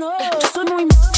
No, soy muy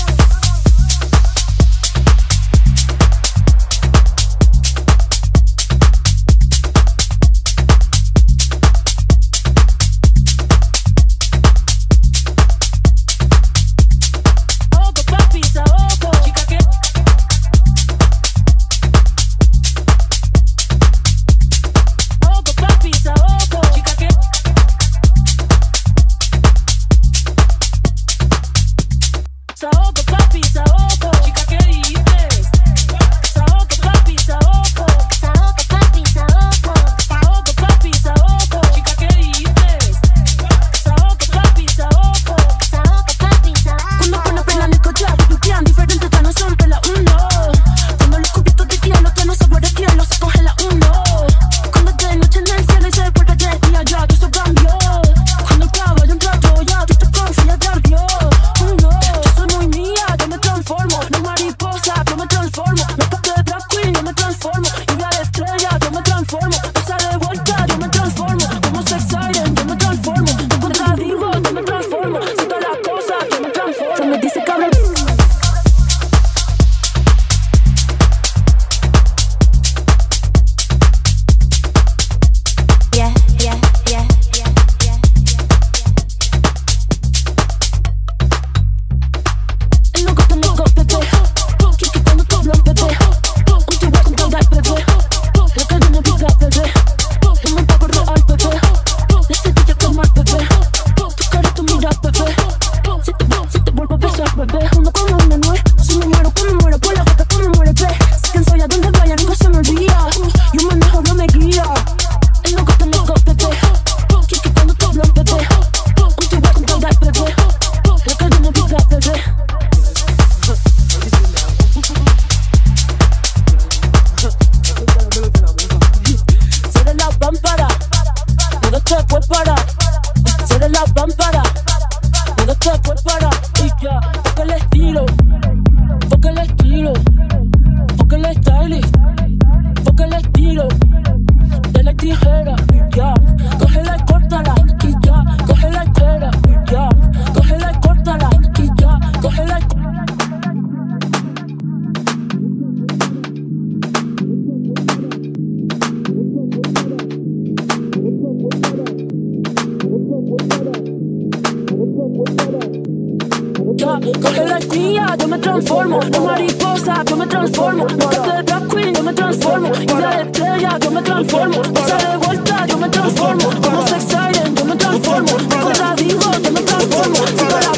coge la espía, yo me transformo. No mariposa, yo me transformo. No de drag queen, yo me transformo. Y de estrella, yo me transformo. Pasa de vuelta, yo me transformo. Como sex yo me transformo. Como la digo, yo me transformo. La